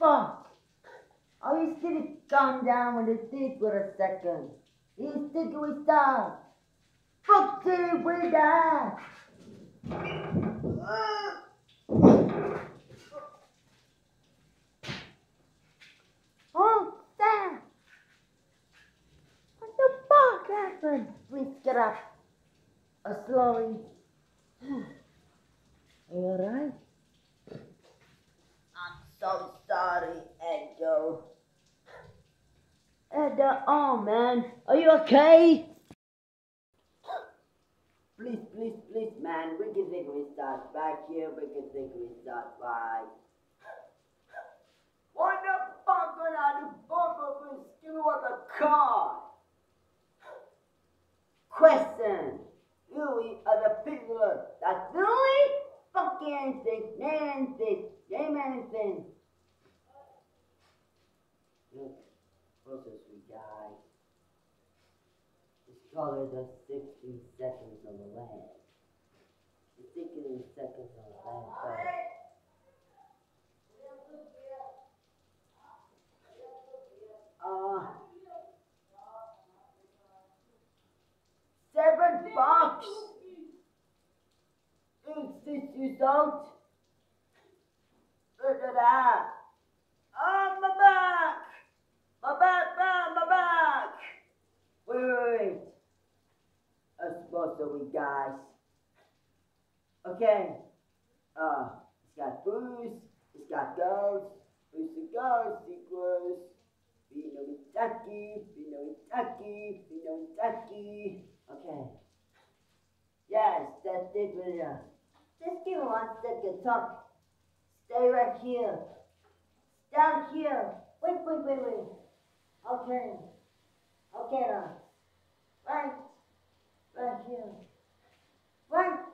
Fuck! I used to calm down with the dick for a second. He's thinking we stop. Fuck you, we die. Oh, damn! What the fuck happened? Please get up. Uh, slowly. Oh man, are you okay? Please, please, please, man, we can think we start back here, we can think we start right. What the fuck are you both of us do on the car? Question. You are the people that really fucking think, name anything, name anything. Look, closest we It's called the 60 seconds on the land. The 60 seconds on the land first. Uh, seven bucks. Is this result? Look at that. Oh, my back. My back, man, my back. Wait, wait, wait. To guys. Okay. Uh, it's got booze. It's got girls. Booze and girls equals Pino Itaki, Pino Itaki, Pino Itaki. Okay. Yes, that's it, William. Just give me one second, talk. Stay right here. Down here. Wait, wait, wait, wait. Okay. Okay now. Vai!